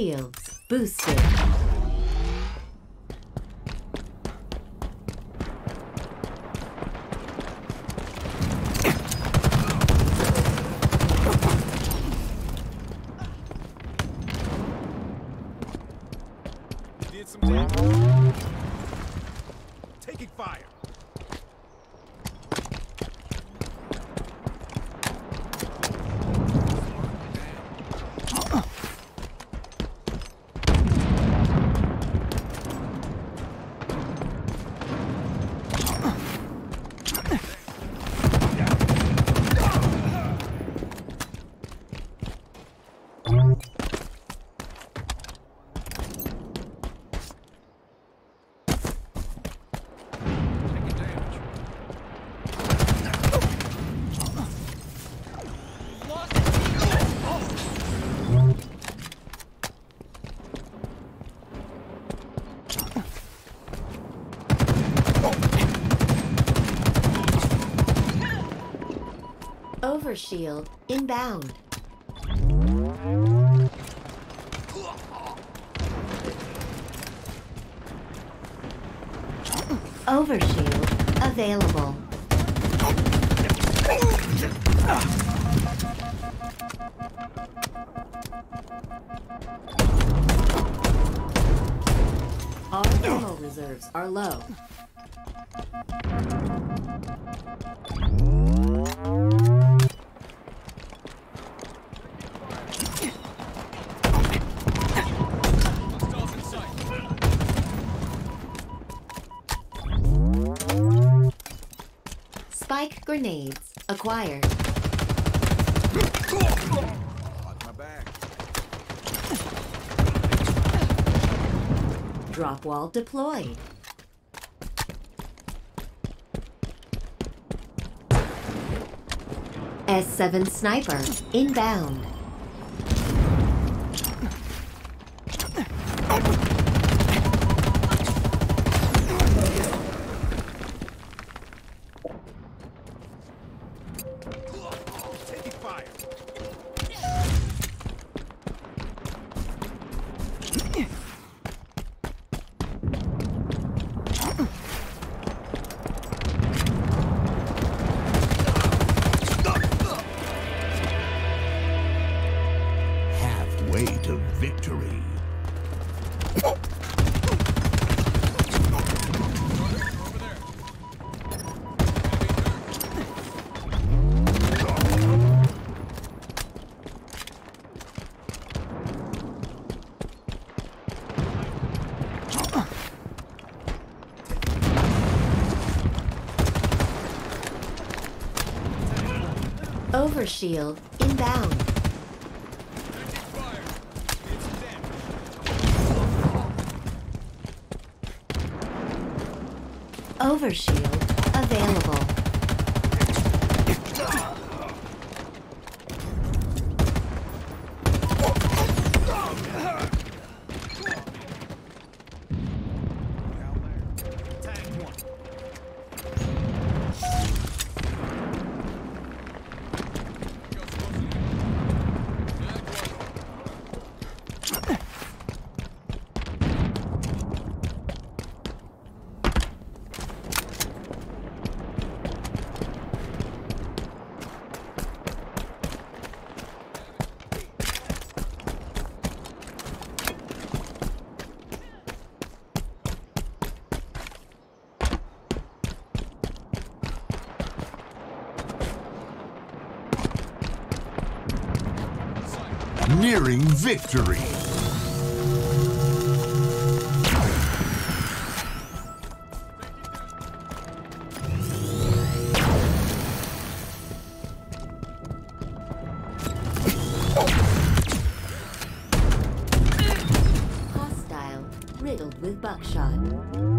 Shields boosted. Taking fire. Overshield inbound. Overshield available. Our ammo reserves are low. Spike grenades acquired. Drop wall deployed. S7 sniper inbound. Overshield inbound. Taking fire. Did some damage. Overshield available. Nearing victory. Hostile riddled with buckshot.